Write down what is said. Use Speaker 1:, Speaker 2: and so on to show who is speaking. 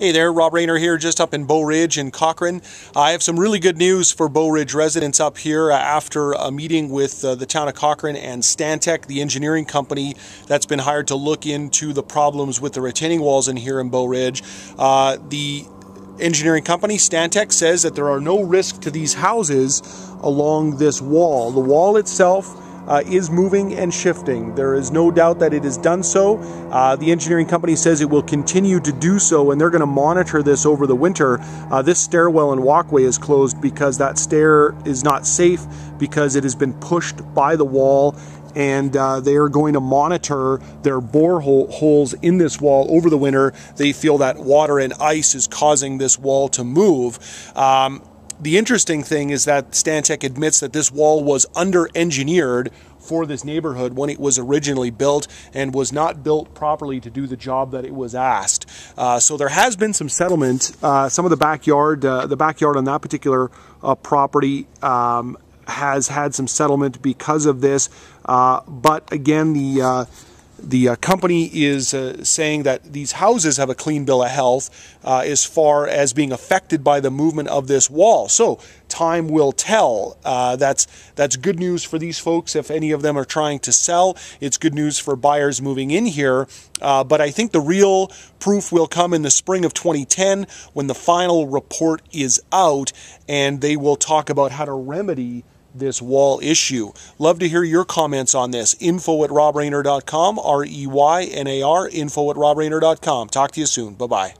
Speaker 1: Hey there, Rob Reynar here, just up in Bow Ridge in Cochrane. I have some really good news for Bow Ridge residents up here after a meeting with uh, the town of Cochrane and Stantec, the engineering company that's been hired to look into the problems with the retaining walls in here in Bow Ridge. Uh, the engineering company, Stantec, says that there are no risks to these houses along this wall. The wall itself uh, is moving and shifting. There is no doubt that it has done so. Uh, the engineering company says it will continue to do so, and they're going to monitor this over the winter. Uh, this stairwell and walkway is closed because that stair is not safe because it has been pushed by the wall and uh, they are going to monitor their borehole holes in this wall over the winter. They feel that water and ice is causing this wall to move. Um, the interesting thing is that Stantec admits that this wall was under engineered for this neighborhood when it was originally built and was not built properly to do the job that it was asked. Uh, so there has been some settlement. Uh, some of the backyard, uh, the backyard on that particular uh, property um, has had some settlement because of this. Uh, but again, the uh, the uh, company is uh, saying that these houses have a clean bill of health uh, as far as being affected by the movement of this wall. So time will tell. Uh, that's that's good news for these folks if any of them are trying to sell. It's good news for buyers moving in here. Uh, but I think the real proof will come in the spring of 2010 when the final report is out and they will talk about how to remedy this wall issue. Love to hear your comments on this. Info at robreynar.com, R E Y N A R, info at robreynar.com. Talk to you soon. Bye bye.